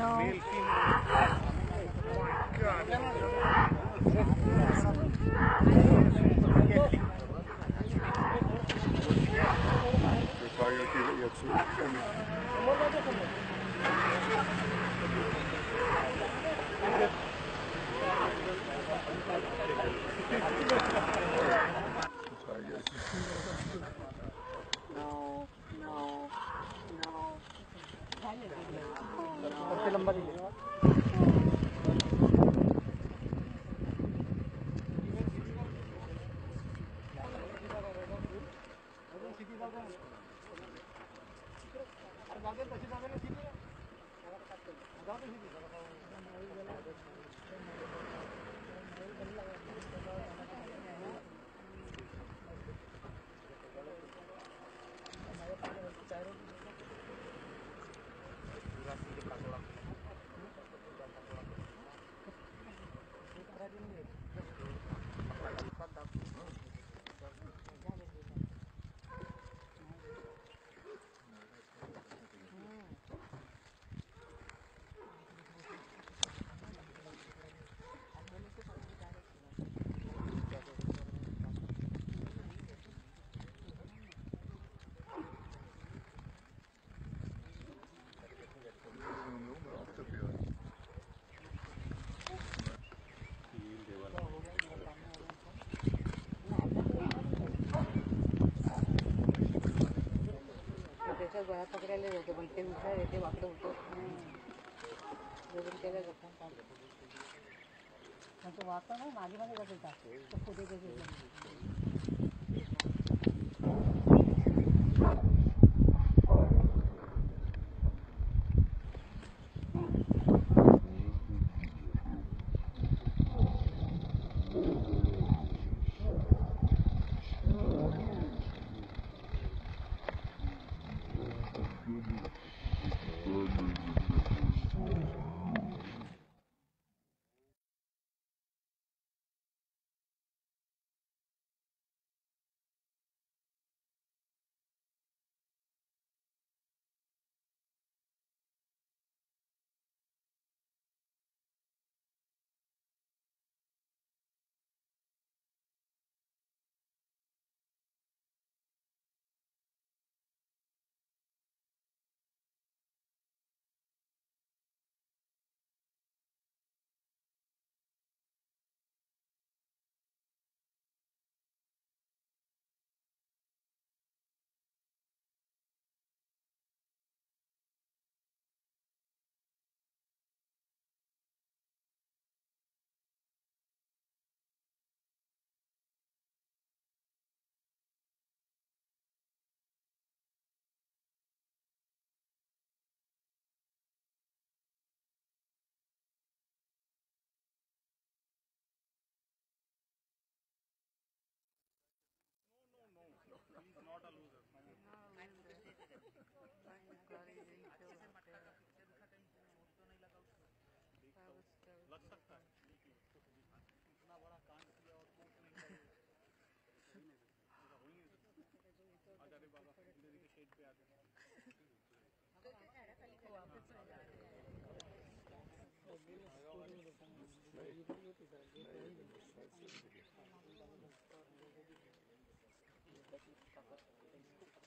no. No. No, no, Jangan tak cinta dengan sini lah. Jangan tak cinta. Jangan tak cinta. तर गळ्यात पकडायला जातो पण ते उठा तो वापर ना मागे मागे जातो जातो पुढे गेले Thank you.